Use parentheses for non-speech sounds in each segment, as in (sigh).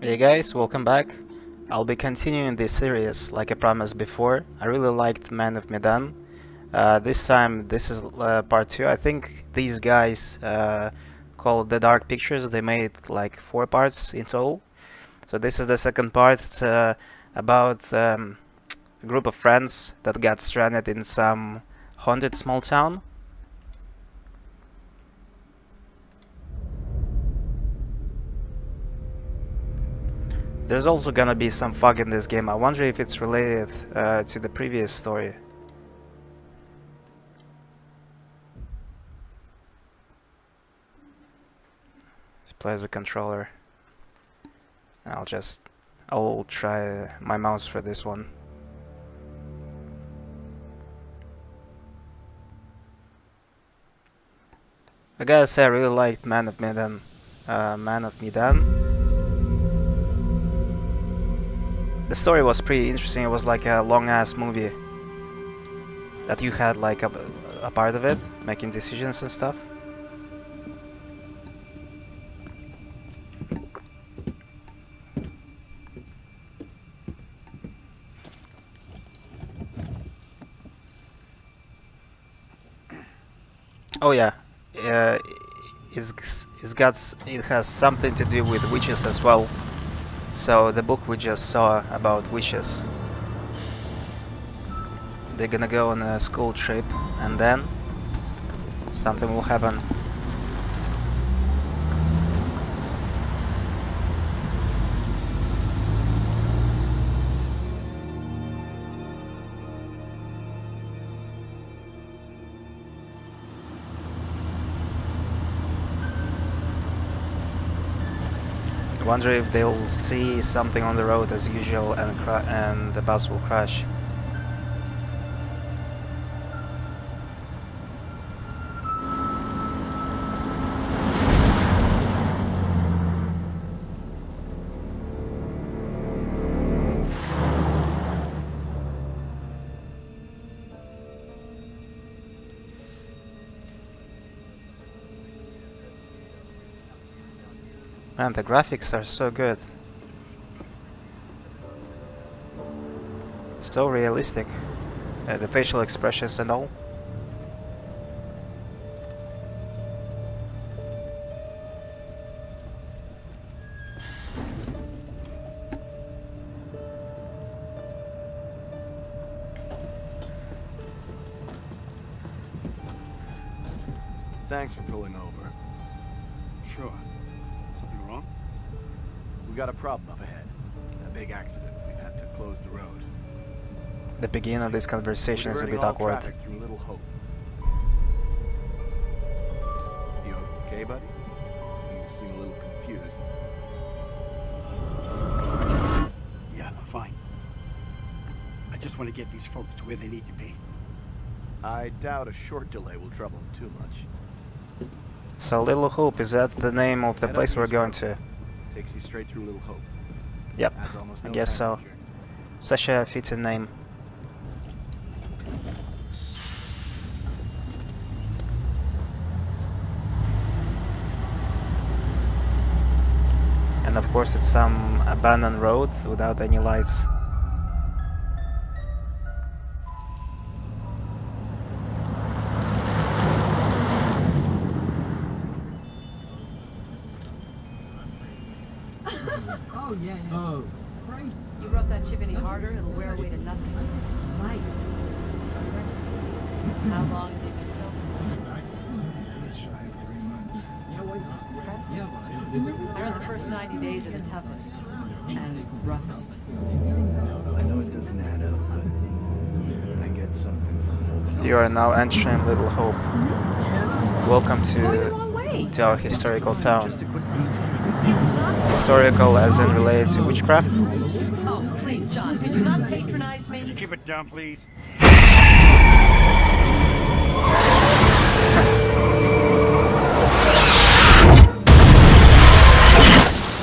Hey guys, welcome back. I'll be continuing this series like I promised before. I really liked Man of Medan. Uh, this time, this is uh, part 2. I think these guys uh, called The Dark Pictures, they made like 4 parts in total. So this is the second part uh, about um, a group of friends that got stranded in some haunted small town. There's also gonna be some fog in this game. I wonder if it's related uh, to the previous story. Let's play as a controller. I'll just... I'll try my mouse for this one. I gotta say I really liked Man of Medan. Uh, Man of Medan. The story was pretty interesting. It was like a long ass movie that you had like a, a part of it, making decisions and stuff. Oh yeah, uh, it's, it's got it has something to do with witches as well. So the book we just saw about witches. They're gonna go on a school trip and then something will happen. Wonder if they'll see something on the road as usual and and the bus will crash. Man, the graphics are so good. So realistic. Uh, the facial expressions and all. Thanks for pulling over. Sure. Something wrong? We got a problem up ahead. A big accident. We've had to close the road. The beginning of this conversation is a bit awkward. through Little Hope. You okay, buddy? You seem a little confused. Yeah, I'm fine. I just want to get these folks to where they need to be. I doubt a short delay will trouble them too much. So Little Hope, is that the name of the Head place we're going to? Takes you straight through Little Hope. Yep, I guess so. to the journey. Such a fitting name. And of course it's some abandoned road without any lights. Are now entering Little Hope. Mm-hmm. Welcome to to our historical town. Just a quick detour. It's not. Historical as in related to witchcraft? Oh, please, John, could you not patronize me? keep it down, please.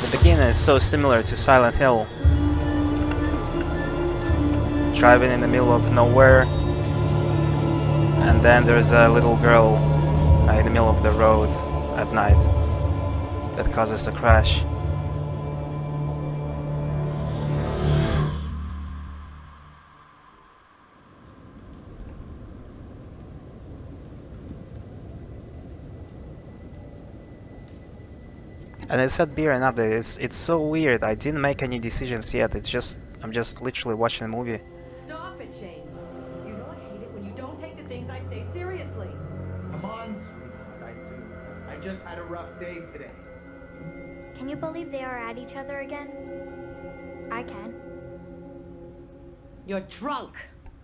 The beginning is so similar to Silent Hill. Driving in the middle of nowhere, and then there's a little girl uh, in the middle of the road at night that causes a crash. And I said beer and update, it's, it's so weird, I didn't make any decisions yet, it's just, I'm just literally watching a movie. Just had a rough day today. Can you believe they are at each other again? I can. You're drunk.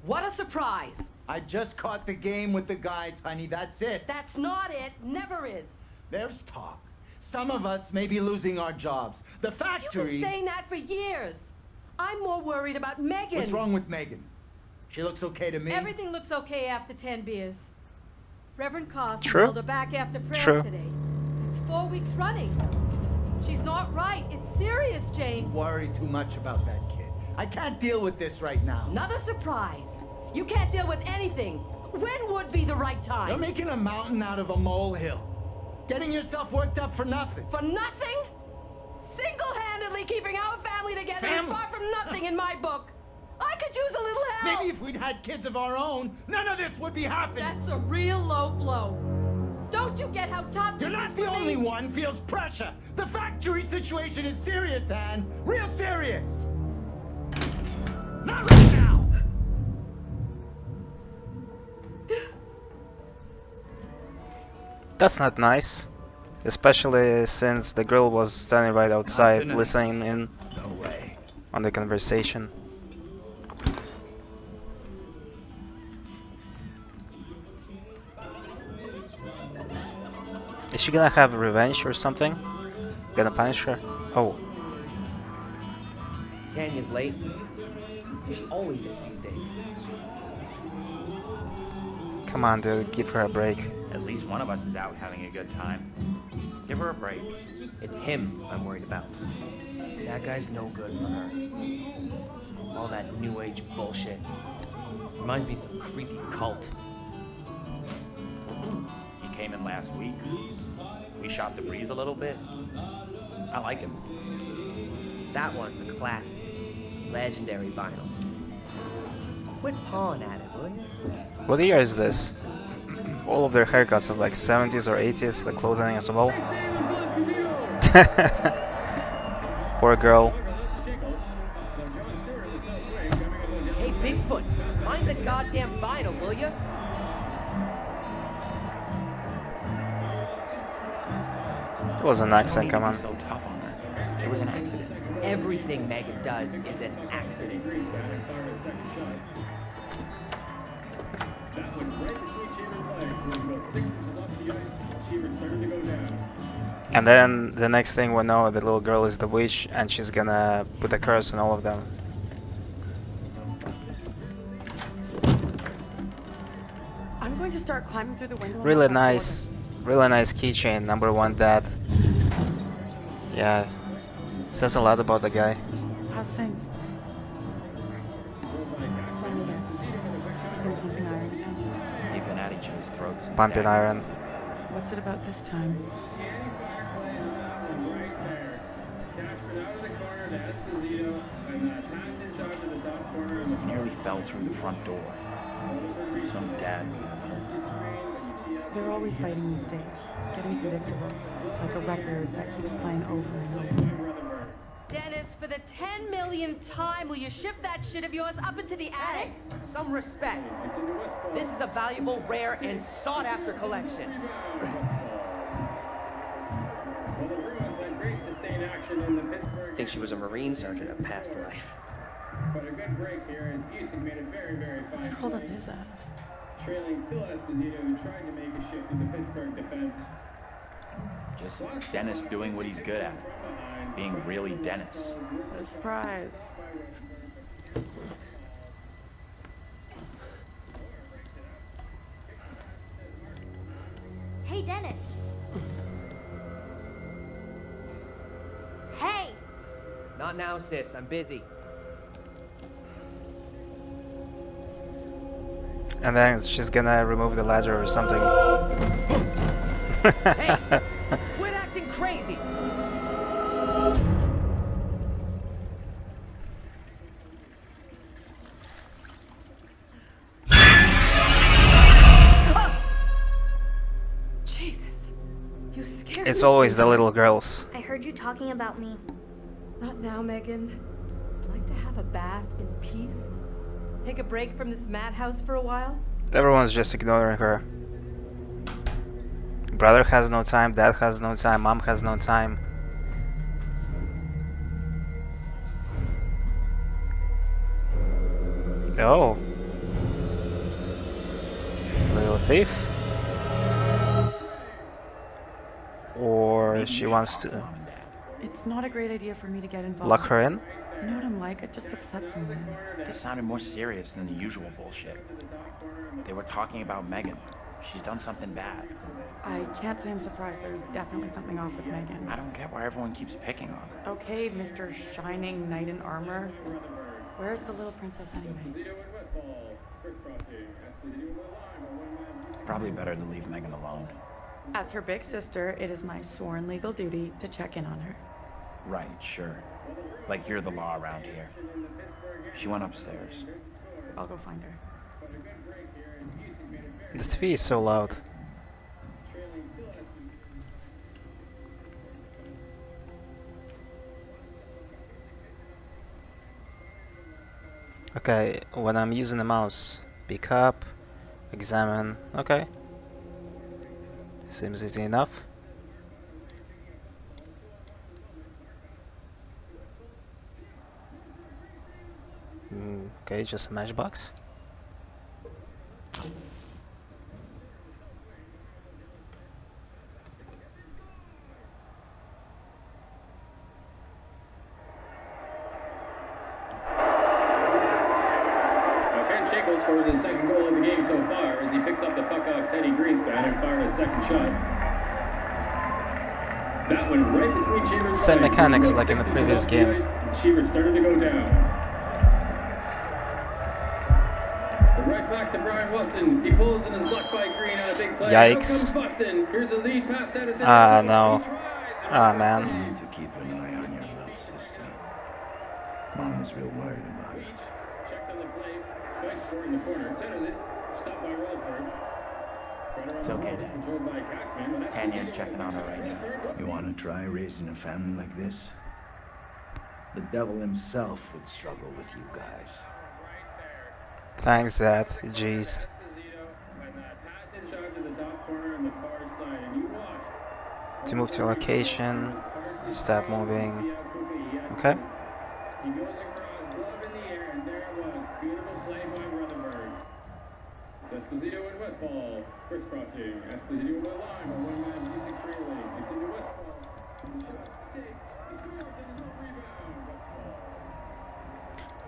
What a surprise. I just caught the game with the guys, honey. That's it. That's not it. Never is. There's talk. Some of us may be losing our jobs. The factory... You've been saying that for years. I'm more worried about Megan. What's wrong with Megan? She looks okay to me. Everything looks okay after 10 beers. Reverend Carson True. held her back after prayers True. today. It's four weeks running. She's not right. It's serious, James. Don't worry too much about that kid. I can't deal with this right now. Another surprise. You can't deal with anything. When would be the right time? You're making a mountain out of a molehill. Getting yourself worked up for nothing. For nothing? Single-handedly keeping our family together is far from nothing in my book. I could use a little help. Maybe if we'd had kids of our own, none of this would be happening. That's a real low blow. Don't you get how tough You're this not is the only me? one feels pressure. The factory situation is serious, Anne. Real serious. Not right now. That's not nice. Especially since the girl was standing right outside listening in No way. on the conversation. Is she gonna have revenge or something? Gonna punish her? Oh, Tanya's late. She always is these days. come on dude, give her a break. At least one of us is out having a good time. Give her a break. It's him I'm worried about. That guy's no good for her. All that new age bullshit. Reminds me of some creepy cult. He came in last week. We shot the breeze a little bit. I like him. That one's a classic. Legendary vinyl. Quit pawing at it, will you? What year is this? (clears throat) All of their haircuts is like 70s or 80s, the clothing as well. (laughs) Poor girl. Was an Don't accent, need come on. so tough on her. It was an accident. Everything Megan does is an accident. And then the next thing we know, the little girl is the witch, and she's gonna put a curse on all of them. I'm going to start climbing through the window. Really nice, really nice keychain. Number one dad. Yeah, says a lot about the guy. How's things? Funny this. He's been pumping iron again. They've been at each other's throats Pumping iron. What's it about this time? Nearly fell through the front door. Some dad. They're always fighting these days. Getting predictable. Like a record that keeps playing over and over. Dennis, for the 10 millionth time, will you ship that shit of yours up into the attic? Some respect. This is a valuable, rare, and sought after collection. I think she was a Marine sergeant in past life. but a good break here Let's hold up his ass. Trailing Phil Esposito, who tried to make a shift in the Pittsburgh defense. Just Dennis doing what he's good at. Being really Dennis. What a surprise. Hey, Dennis. Hey! Not now, sis. I'm busy. And then she's gonna remove the ladder or something. Hey! (laughs) Quit acting crazy! (gasps) Jesus, you scared It's me. always the little girls. I heard heard you talking about me. Not now, Megan. I'd like to have a bath in peace. Take a break from this madhouse for a while. Everyone's just ignoring her. Brother has no time, dad has no time, mom has no time. Oh. Little thief? Or she wants to It's not a great idea for me to get involved. lock her in? You know what I'm like? It just upsets someone. This sounded more serious than the usual bullshit. They were talking about Megan. She's done something bad. I can't say I'm surprised. There's definitely something off with Megan. I don't get why everyone keeps picking on her. Okay, Mr. Shining Knight in Armor. Where's the little princess anyway? Probably better to leave Megan alone. As her big sister, it is my sworn legal duty to check in on her. Right, sure. Like you're the law around here. She went upstairs. I'll go find her. The TV is so loud. Okay, when I'm using the mouse, pick up, examine, okay. Seems easy enough. Mm, okay, just a matchbox. Now, Ken Shackle scores his second goal of the game so far as he picks up the puck off Teddy Greenspan and fires a second shot. That one right between Cheever's Same mechanics like in the previous game. Cheever started to go down. Back to Brian Watson. He pulls and is blocked by Green on a big play. Yikes. comes Boston. Here's a lead pass out of center. Ah, no. Ah, You man. need to keep an eye on your little sister. Mom is real worried about her. Checked on the play. Fights for it in the corner. Centers it. Stopped by Rutherford. It's okay, Dad. controlled by Cashman, but that's- Tanya's checking on her right now. You want to try raising a family like this? The devil himself would struggle with you guys. Thanks, Dad. Jeez. To move to location, stop moving. Okay.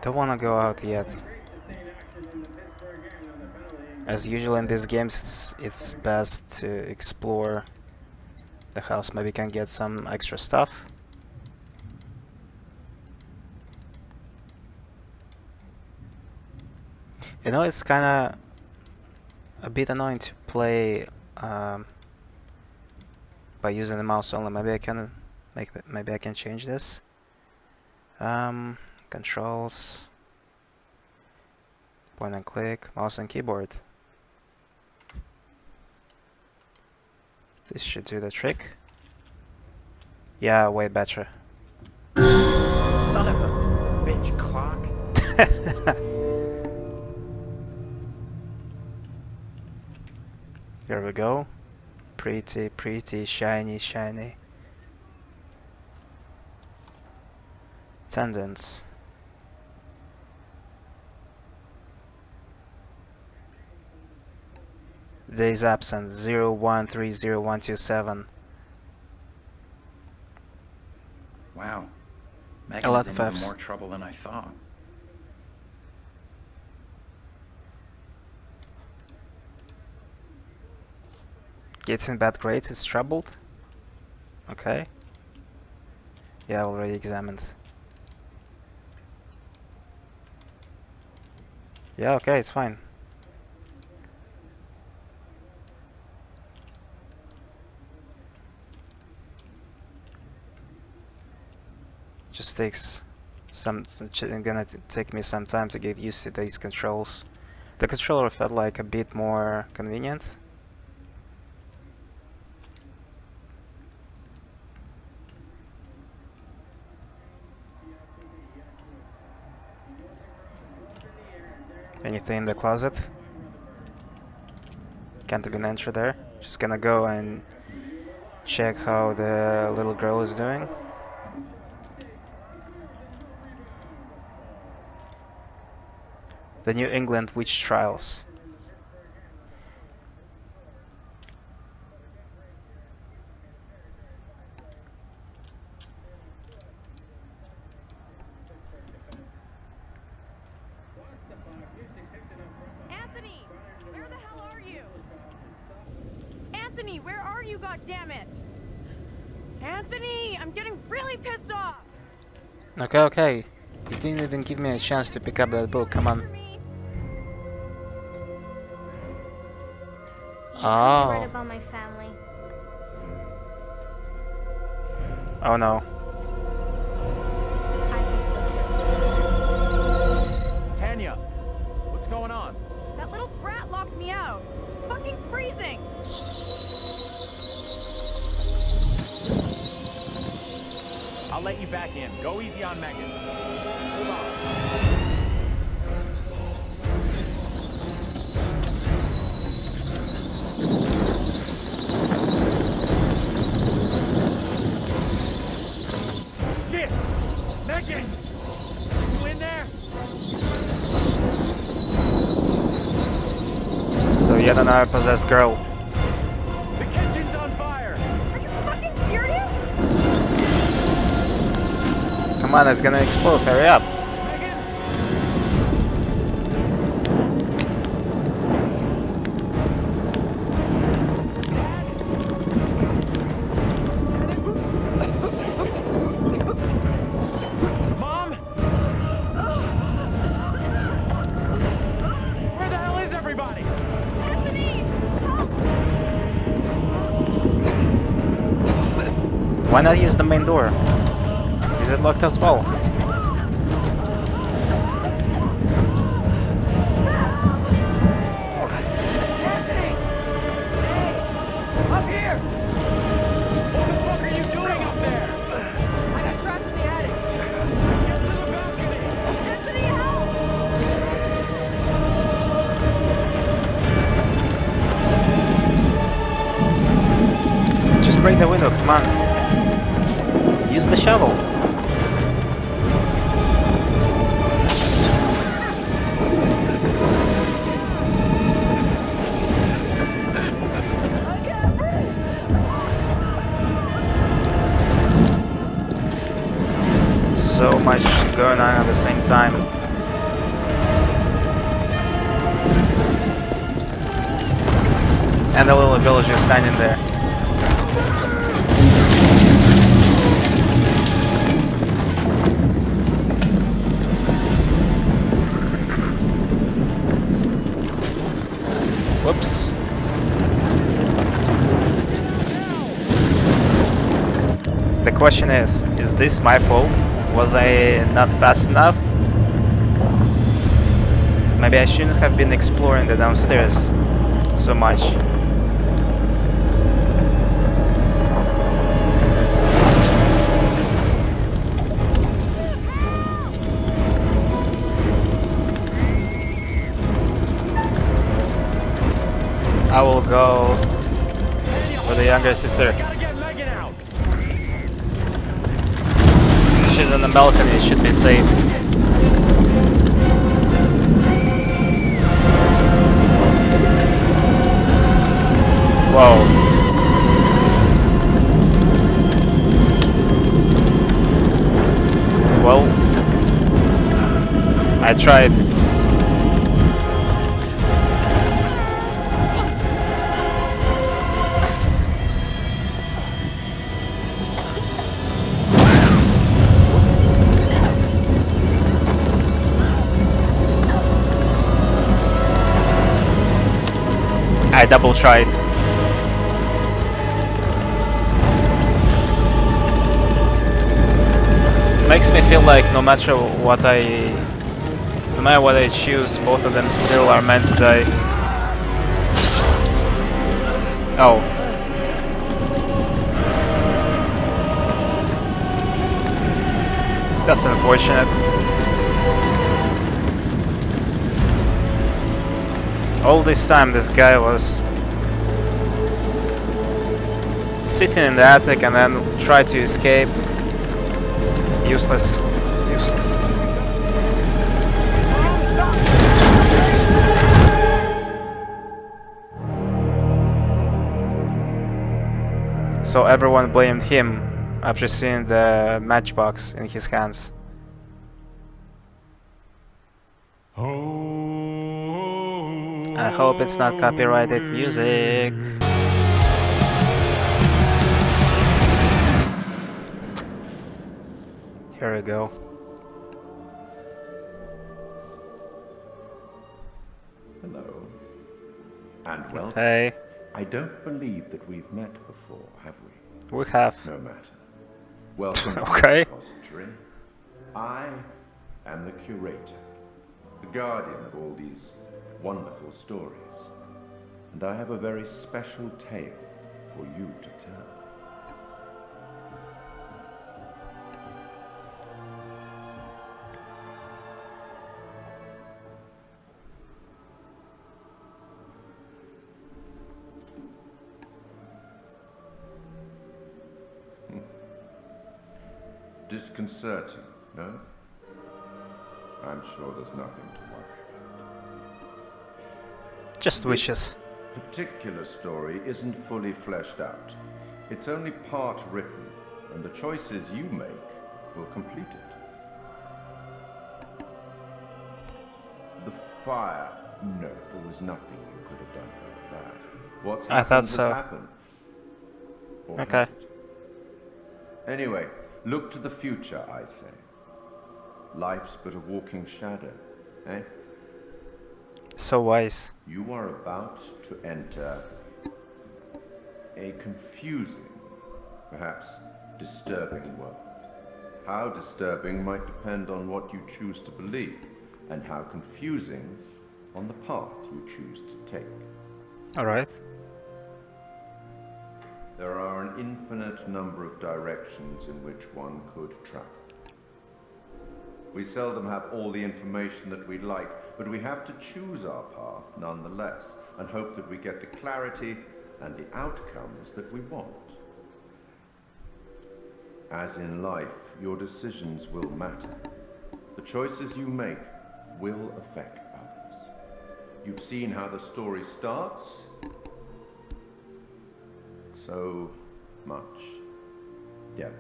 Don't wanna go out yet. Great sustained action from the Pittsburgh end on the penalty. As usual in these games, it's, it's best to explore the house. Maybe can get some extra stuff. You know, it's kind of a bit annoying to play um, by using the mouse only. Maybe I can make. Maybe I can change this. Um, controls. Point and click, mouse and keyboard. This should do the trick. Yeah, way better. Son of a bitch clock. (laughs) Here we go. Pretty, pretty, shiny, shiny. Attendance. Days absent 0130127. Wow. A Megan's lot of Fs. more trouble than I thought. Gets in bad grades, it's troubled. Okay. Yeah, already examined. Yeah, okay, it's fine. takes some gonna take me some time to get used to these controls. The controller felt like a bit more convenient. Anything in the closet? Can't even enter there. Just gonna go and check how the little girl is doing. The New England Witch Trials. Anthony, where the hell are you? Anthony, where are you, goddammit? Anthony, I'm getting really pissed off. Okay, okay. You didn't even give me a chance to pick up that book, come on. Right Oh. about my family. Oh no. I think so too. Tanya, what's going on? That little brat locked me out. It's fucking freezing. I'll let you back in. Go easy on Megan. Another possessed girl. The kitchen's on fire! Are you fucking serious? Come on, it's gonna explode, hurry up. Why not use the main door? Is it locked as well? Up here! What the fuck And the little villager standing there. Whoops. The question is, is this my fault? Was I not fast enough? Maybe I shouldn't have been exploring the downstairs so much. I will go for the younger sister. She's on the balcony, should be safe. Whoa. Well, I tried. I double tried. Makes me feel like no matter what I no matter what I choose, both of them still are meant to die. Oh. That's unfortunate. All this time this guy was sitting in the attic and then try to escape. Useless. Useless. So everyone blamed him after seeing the matchbox in his hands. I hope it's not copyrighted music. Here we go. Hello. And welcome. Hey, I don't believe that we've met before, have we? we have. No matter. Welcome (laughs) to Okay. the repository. I am the curator, the guardian of all these wonderful stories. And I have a very special tale for you to tell. Disconcerting, no? I'm sure there's nothing to worry about. Just wishes. particular story isn't fully fleshed out. It's only part written, and the choices you make will complete it. The fire. No, there was nothing you could have done about that. What's happened I thought so. happened. Or Okay. Anyway, look to the future, I say. Life's but a walking shadow, eh? So wise. You are about to enter a confusing, perhaps disturbing world. How disturbing might depend on what you choose to believe, and how confusing on the path you choose to take. Alright. There are an infinite number of directions in which one could travel. We seldom have all the information that we'd like, but we have to choose our path nonetheless, and hope that we get the clarity and the outcomes that we want. As in life, your decisions will matter. The choices you make will affect others. You've seen how the story starts, so much death.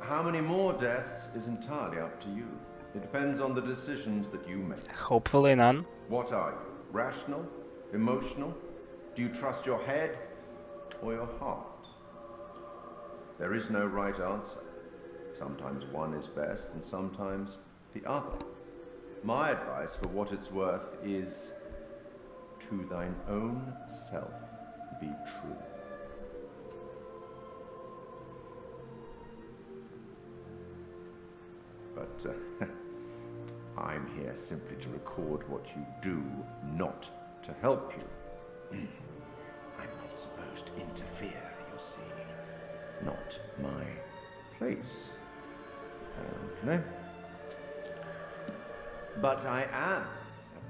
How many more deaths is entirely up to you. It depends on the decisions that you make. Hopefully none. What are you? Rational? Emotional? Do you trust your head or your heart? There is no right answer. Sometimes one is best and sometimes the other. My advice, for what it's worth, is to thine own self be true. But uh, (laughs) I'm here simply to record what you do, not to help you. (clears throat) I'm not supposed to interfere, you see. Not my place. Apparently. But I am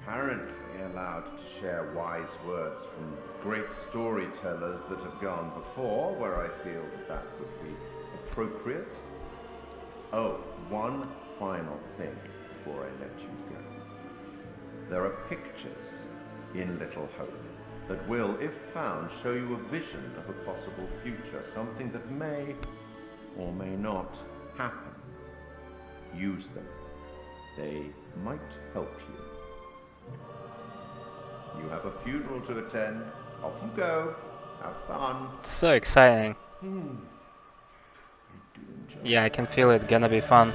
apparently allowed to share wise words from great storytellers that have gone before, where I feel that that would be appropriate. Oh, one final thing before I let you go. There are pictures in Little Hope that will, if found, show you a vision of a possible future, something that may or may not happen. Use them. They might help you. You have a funeral to attend. Off you go. Have fun. So exciting. Hmm. Yeah, I can feel it gonna be fun.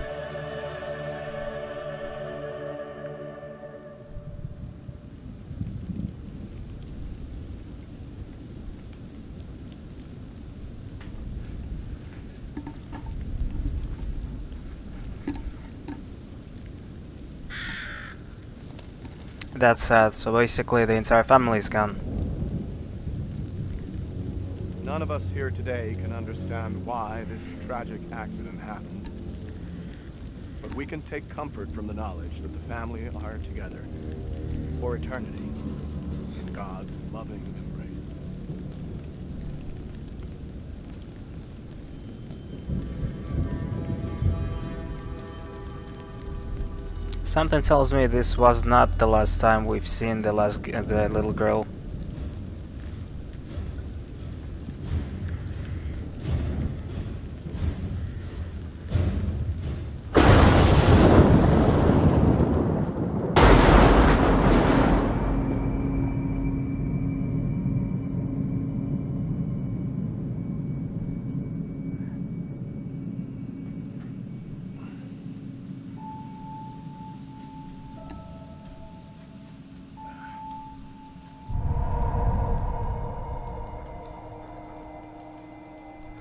That's sad, so basically the entire family is gone. None of us here today can understand why this tragic accident happened. But we can take comfort from the knowledge that the family are together. for eternity in God's loving Something tells me this was not the last time we've seen the last the little girl.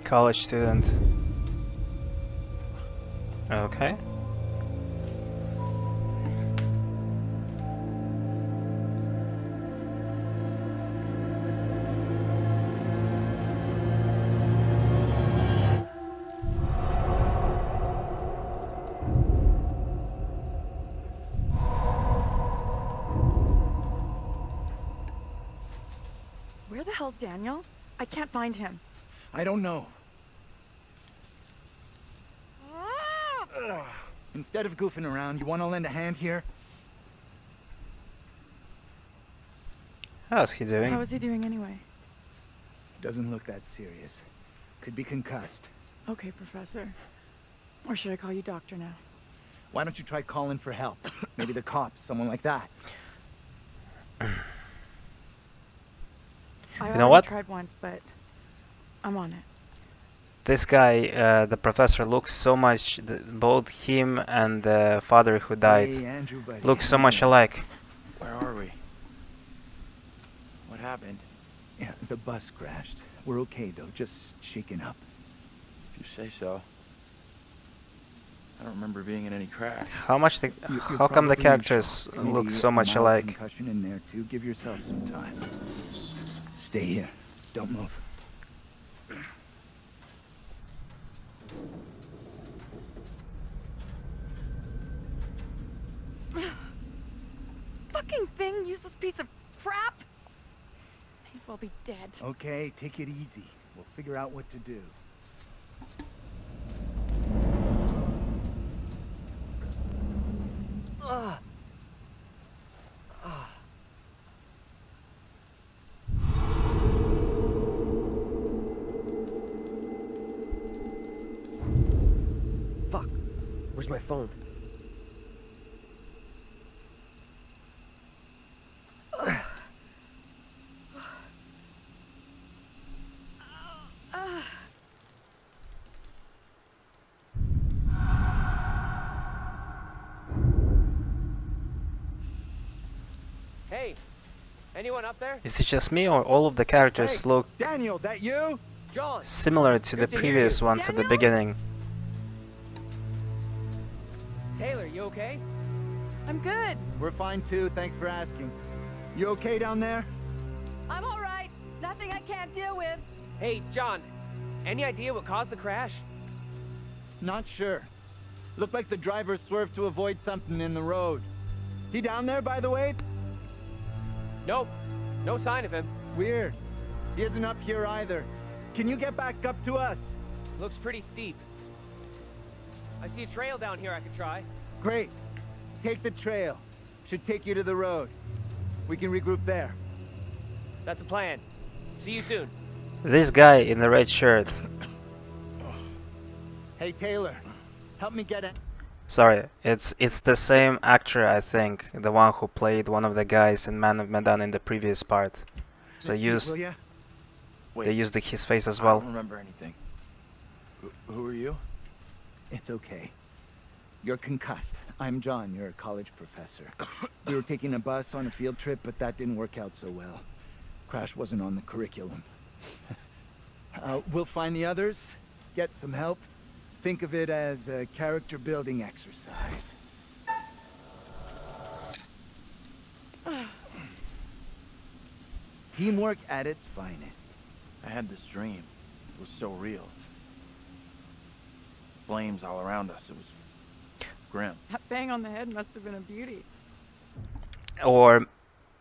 College student. Okay. Where the hell's Daniel? I can't find him. I don't know. Instead of goofing around, you want to lend a hand here? How's he doing? How is he doing anyway? Doesn't look that serious. Could be concussed. Okay, Professor. Or should I call you Doctor now? Why don't you try calling for help? (coughs) Maybe the cops, someone like that. I You know what? tried once, but I'm on it. This guy, uh, the professor, looks so much. The, both him and the father who died Hey, Andrew, buddy, look so much alike. Where are we? What happened? Yeah, the bus crashed. We're okay though, just shaken up. If you say so. I don't remember being in any crash. How much? The, You- you're how come the characters shock. Maybe look so a much mild alike? Concussion in there too. Give yourself some time. Stay here. Don't move. (sighs) Fucking thing, useless piece of crap! May as well be dead. Okay, take it easy. We'll figure out what to do. Ugh. Where's my phone? Hey, anyone up there? Is it just me, or all of the characters look Daniel, that you? John. similar to the to previous you. ones at the beginning? I'm good. We're fine too, thanks for asking. You okay down there? I'm all right. Nothing I can't deal with. Hey, John. Any idea what caused the crash? Not sure. Looked like the driver swerved to avoid something in the road. He down there, by the way? Nope. No sign of him. Weird. He isn't up here either. Can you get back up to us? Looks pretty steep. I see a trail down here I could try. Great. Take the trail. Should take you to the road. We can regroup there. That's a plan. See you soon. This guy in the red shirt. Hey, Taylor. Help me get it. Sorry, it's it's the same actor, I think, the one who played one of the guys in Man of Medan in the previous part. So Miss me, used will ya? they used the, his face as I well. don't remember anything. Who, who are you? It's okay. You're concussed. I'm John, you're a college professor. we were taking a bus on a field trip, but that didn't work out so well. Crash wasn't on the curriculum. (laughs) uh, we'll find the others, get some help. Think of it as a character building exercise. Teamwork at its finest. I had this dream. It was so real. Flames all around us. It was grim. That bang on the head must have been a beauty. Or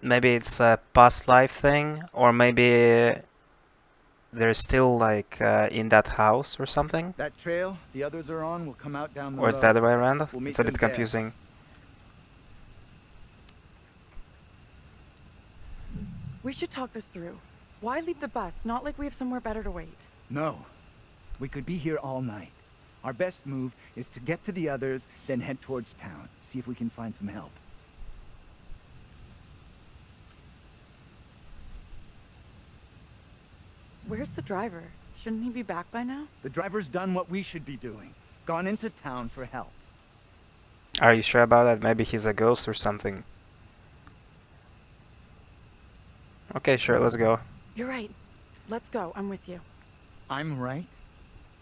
maybe it's a past life thing, or maybe they're still like uh, in that house or something. That trail the others are on will come out down the Or is road. the other way around? We'll It's a them bit there. confusing. We should talk this through. Why leave the bus? Not like we have somewhere better to wait. No. We could be here all night. Our best move is to get to the others, then head towards town. See if we can find some help. Where's the driver? Shouldn't he be back by now? The driver's done what we should be doing. Gone into town for help. Are you sure about that? Maybe he's a ghost or something. Okay, sure, let's go. You're right. Let's go. I'm with you. I'm right.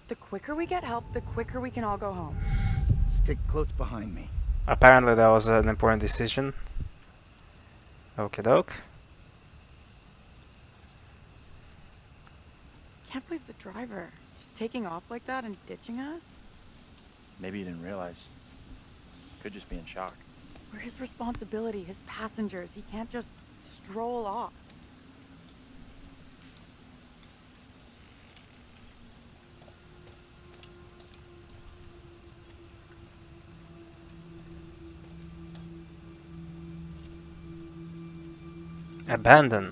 The quicker we get help, the quicker we can all go home. Stick close behind me. Apparently that was an important decision. Okie doke. Can't believe the driver just taking off like that and ditching us. Maybe he didn't realize. Could just be in shock. We're his responsibility, his passengers. He can't just stroll off. Abandon.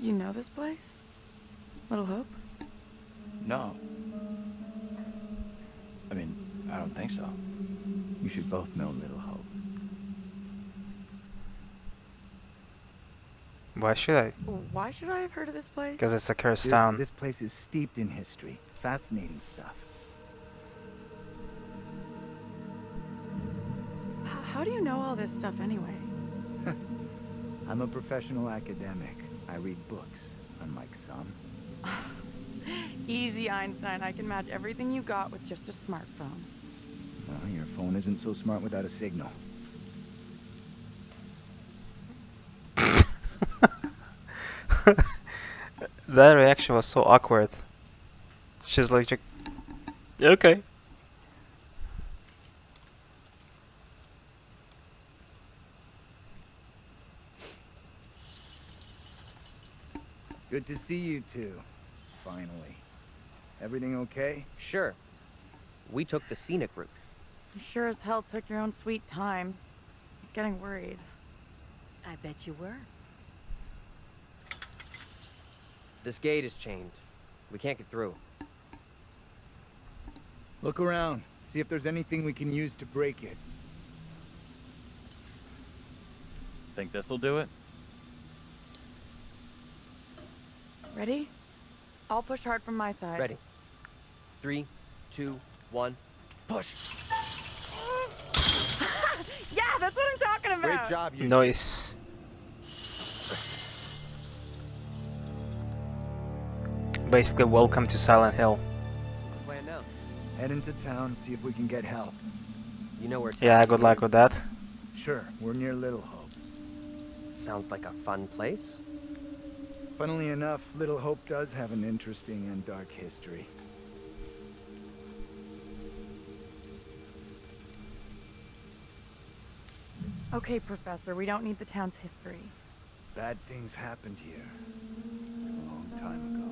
You know this place? Little Hope? No. I mean, I don't think so. You should both know Little Hope. Why should I? Why should I have heard of this place? Because it's a cursed This- town. This place is steeped in history. Fascinating stuff. H- how do you know all this stuff anyway? (laughs) I'm a professional academic. I read books, unlike some. (laughs) Easy, Einstein. I can match everything you got with just a smartphone. Well, your phone isn't so smart without a signal. (laughs) that reaction was so awkward. She's like, okay. Good to see you two. Finally. Everything okay? Sure. We took the scenic route. You sure as hell took your own sweet time. He's getting worried. I bet you were. This gate is chained. We can't get through. Look around. See if there's anything we can use to break it. Think this'll do it? Ready? I'll push hard from my side. Ready. Three, two, one, push. (laughs) yeah, that's what I'm talking about. Great job, you. Noise. Basically, welcome to Silent Hill. What's the plan now? Head into town, see if we can get help. You know where. Yeah, good luck with that. Sure, we're near Little Hope. Sounds like a fun place. Funnily enough, Little Hope does have an interesting and dark history. Okay, Professor, we don't need the town's history. Bad things happened here. A long time ago.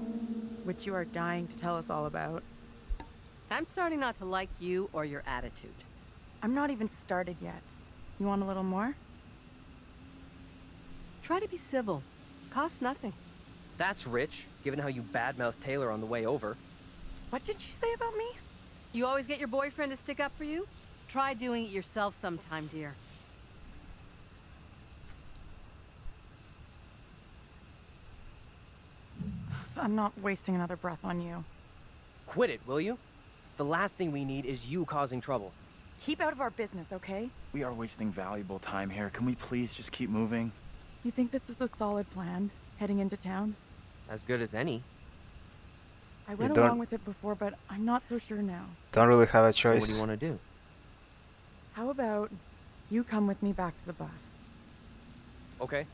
Which you are dying to tell us all about. I'm starting not to like you or your attitude. I'm not even started yet. You want a little more? Try to be civil. Cost nothing. That's rich, given how you badmouthed Taylor on the way over. What did you say about me? You always get your boyfriend to stick up for you? Try doing it yourself sometime, dear. I'm not wasting another breath on you. Quit it, will you? The last thing we need is you causing trouble. Keep out of our business, okay? We are wasting valuable time here. Can we please just keep moving? You think this is a solid plan, heading into town? As good as any. I went along with it before, but I'm not so sure now. Don't really have a So what do you want to do? How about you come with me back to the bus? Okay.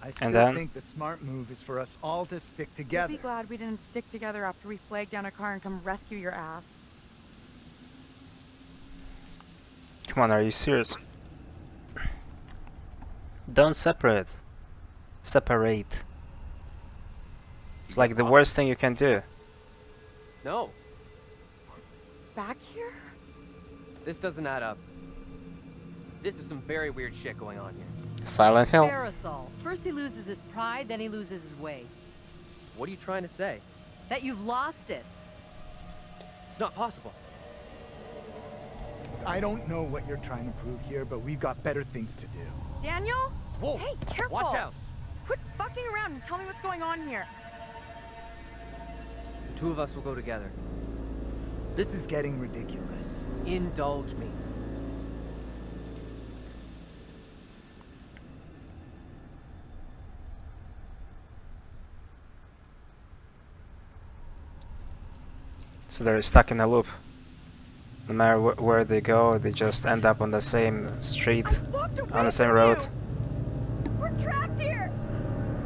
I still then? think the smart move is for us all to stick You'll together. be glad we didn't stick together after we flagged down a car and come rescue your ass. Come on, are you serious? Don't separate. Separate. It's like the worst thing you can do. No, Back here? this doesn't add up. This is some very weird shit going on here. Silent Hill. Parasol. First he loses his pride, then he loses his way. What are you trying to say? That you've lost it. It's not possible. I don't know what you're trying to prove here, but we've got better things to do. Daniel? Whoa! Hey, careful! Watch out! Quit fucking around and tell me what's going on here. The two of us will go together. This is getting ridiculous. Indulge me. So they're stuck in a loop. No matter wh where they go, they just end up on the same street, on the same road. We're trapped here!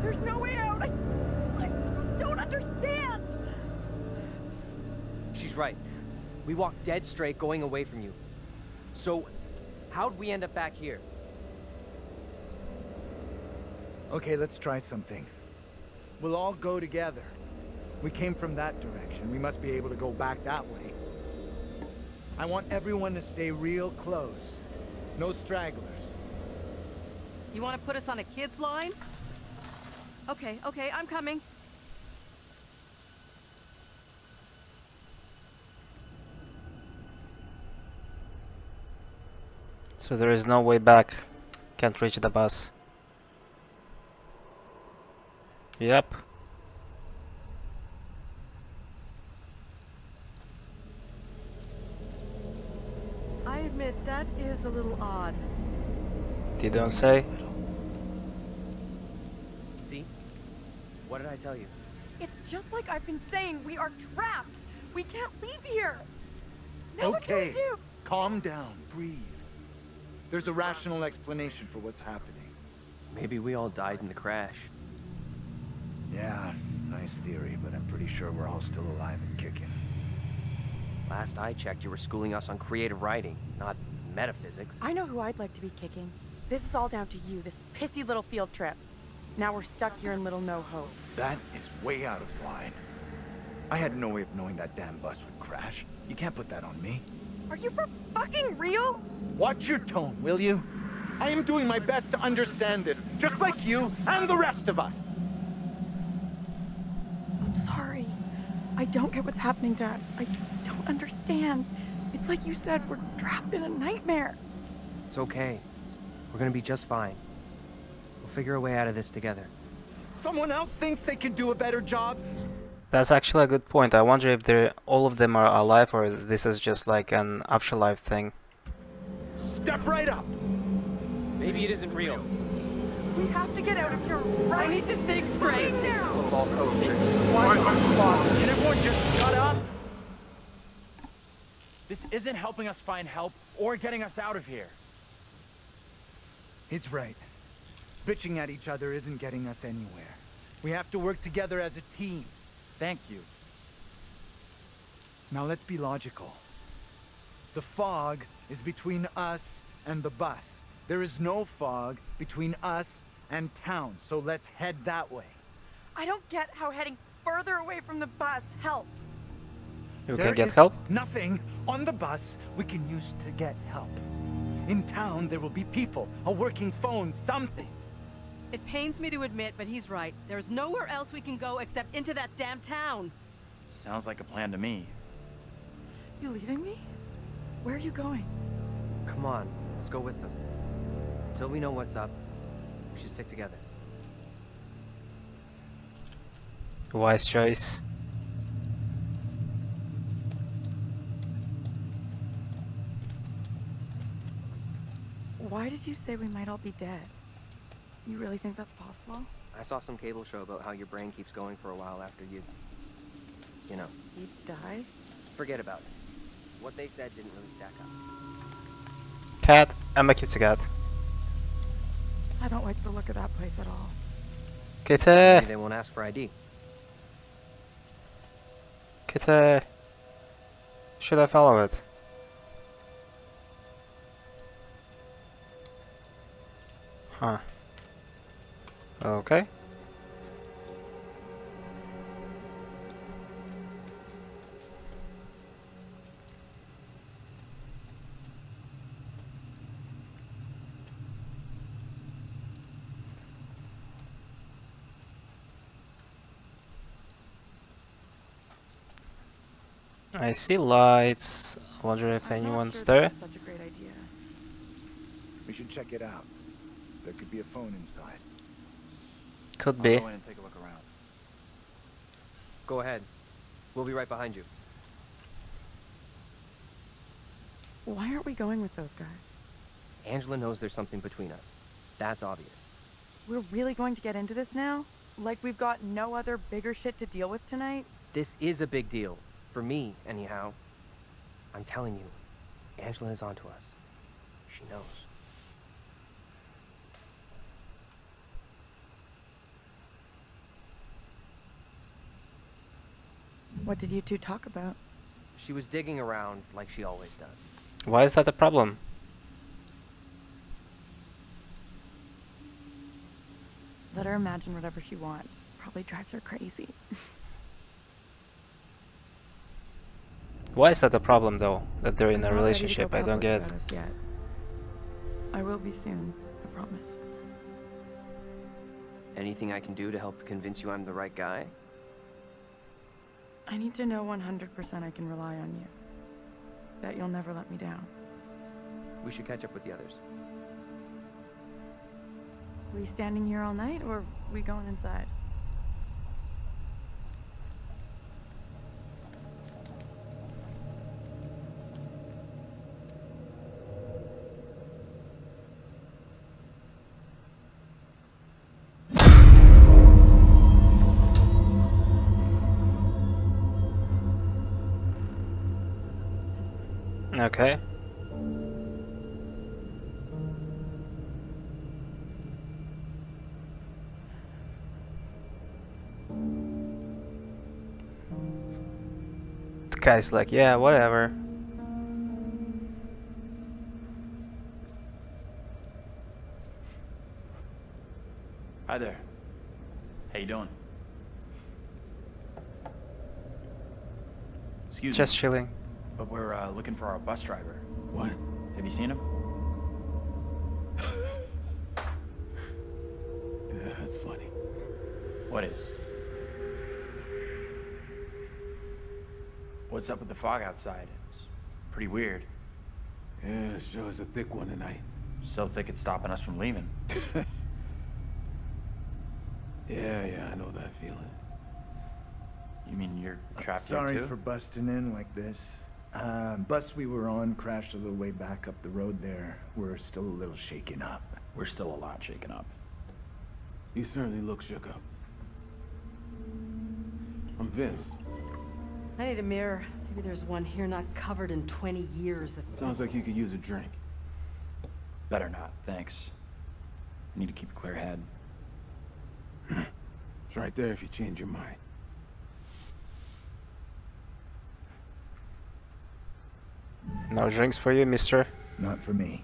There's no way out! I, I don't understand! She's right. We walked dead straight going away from you. So, how'd we end up back here? Okay, let's try something. We'll all go together. We came from that direction. We must be able to go back that way. I want everyone to stay real close. No stragglers. You want to put us on a kid's line? Okay, okay, I'm coming. So there is no way back. Can't reach the bus. Yep. I admit that is a little odd. You don't say? See? What did I tell you? It's just like I've been saying, we are trapped! We can't leave here! Now what do okay, we do? calm down, breathe. There's a rational explanation for what's happening. Maybe we all died in the crash. Yeah, nice theory, but I'm pretty sure we're all still alive and kicking. Last I checked, you were schooling us on creative writing, not metaphysics. I know who I'd like to be kicking. This is all down to you, this pissy little field trip. Now we're stuck here in Little No Hope. That is way out of line. I had no way of knowing that damn bus would crash. You can't put that on me. Are you for fucking real? Watch your tone, will you? I am doing my best to understand this, just like you and the rest of us. I'm sorry. I don't get what's happening to us. I don't understand. It's like you said, we're trapped in a nightmare. It's okay. We're gonna be just fine. We'll figure a way out of this together. Someone else thinks they can do a better job. That's actually a good point. I wonder if they're all of them are alive or this is just like an afterlife thing. Step right up. Maybe it isn't real. We have to get out of here right now. I need to think straight. right now. Can everyone just shut up? This isn't helping us find help or getting us out of here. He's right. Bitching at each other isn't getting us anywhere. We have to work together as a team. Thank you. Now let's be logical. The fog is between us and the bus. There is no fog between us and town, so let's head that way. I don't get how heading further away from the bus helps. You There can get is help? Nothing on the bus we can use to get help. In town, there will be people, a working phone, something. It pains me to admit, but he's right. There's nowhere else we can go except into that damn town. Sounds like a plan to me. You leaving me? Where are you going? Come on, let's go with them. Until we know what's up, we should stick together. Wise choice. Did you say we might all be dead? You really think that's possible? I saw some cable show about how your brain keeps going for a while after you... You know, You die? forget about it. What they said didn't really stack up. Cat. I'm a kitty cat. I don't like the look of that place at all. Kitty! Maybe they won't ask for ID. Kitty! Should I follow it? Huh. Okay. I see lights. Wonder if anyone's sure there. such a great idea. We should check it out. There could be a phone inside. Could I'll be. go in and take a look around. Go ahead. We'll be right behind you. Why aren't we going with those guys? Angela knows there's something between us. That's obvious. We're really going to get into this now? Like we've got no other bigger shit to deal with tonight? This is a big deal. For me, anyhow. I'm telling you, Angela is onto us. She knows. What did you two talk about? She was digging around like she always does. Why is that a problem? Let her imagine whatever she wants. Probably drives her crazy. (laughs) Why is that a problem though? That they're in I'm a not ready to go relationship? I don't public get. us yet. I will be soon, I promise. Anything I can do to help convince you I'm the right guy? I need to know 100% I can rely on you. That you'll never let me down. We should catch up with the others. We standing here all night, or we going inside? Okay. The guy's like, yeah, whatever. Hi there. How you doing? Excuse Just me, chilling. But we're uh, looking for our bus driver. What? Have you seen him? (laughs) Yeah, that's funny. What is? What's up with the fog outside? It's pretty weird. Yeah, sure is a thick one tonight. So thick it's stopping us from leaving. (laughs) Yeah, yeah, I know that feeling. You mean you're trapped Sorry here too? for busting in like this. Uh, bus we were on crashed a little way back up the road there. We're still a little shaken up. We're still a lot shaken up. You certainly look shook up. I'm Vince. I need a mirror. Maybe there's one here not covered in 20 years of... Sounds like you could use a drink. Better not, thanks. I need to keep a clear head. It's right there if you change your mind. No drinks for you, mister. Not for me.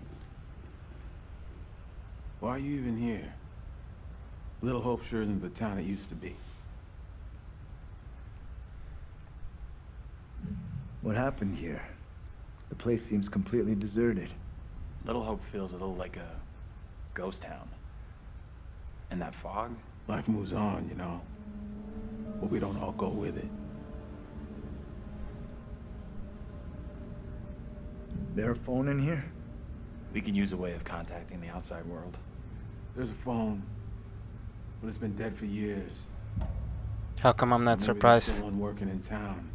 Why are you even here? Little Hope sure isn't the town it used to be. What happened here? The place seems completely deserted. Little Hope feels a little like a ghost town. And that fog? Life moves on, you know. But we don't all go with it. There a phone in here? We can use a way of contacting the outside world. There's a phone, but it's been dead for years. How come I'm not Maybe surprised? still one working in town.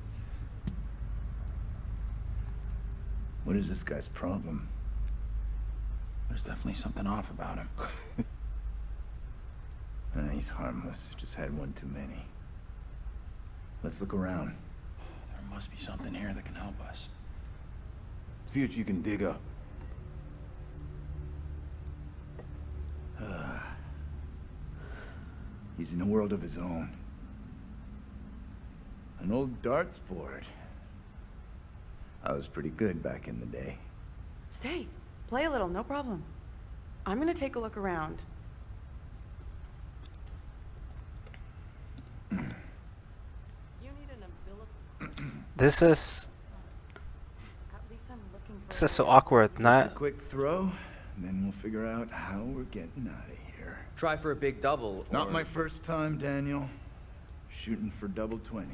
What is this guy's problem? There's definitely something off about him. (laughs) Uh, he's harmless. Just had one too many. Let's look around. There must be something here that can help us. See what you can dig up. (sighs) He's in a world of his own. An old darts board. I was pretty good back in the day. Stay. Play a little, no problem. I'm gonna take a look around. (clears throat) This is At least I'm looking for this is so awkward. Just a Not quick throw, then we'll figure out how we're getting out of here. Try for a big double. Not my first time, Daniel. Shooting for double 20.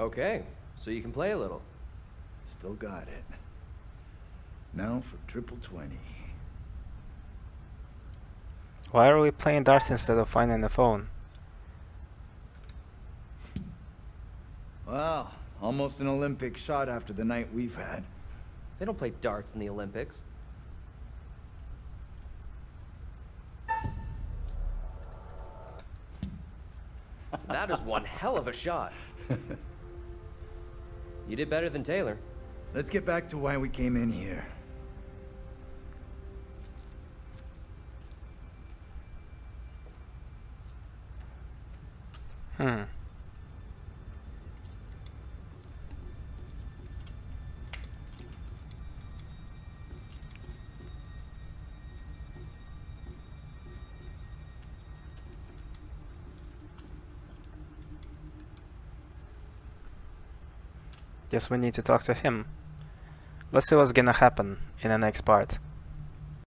Okay, so you can play a little. Still got it. Now for triple 20. Why are we playing darts instead of finding the phone? Wow, almost an Olympic shot after the night we've had. They don't play darts in the Olympics. that is one hell of a shot. (laughs) You did better than Taylor. Let's get back to why we came in here. Hmm. Guess we need to talk to him. Let's see what's gonna happen in the next part.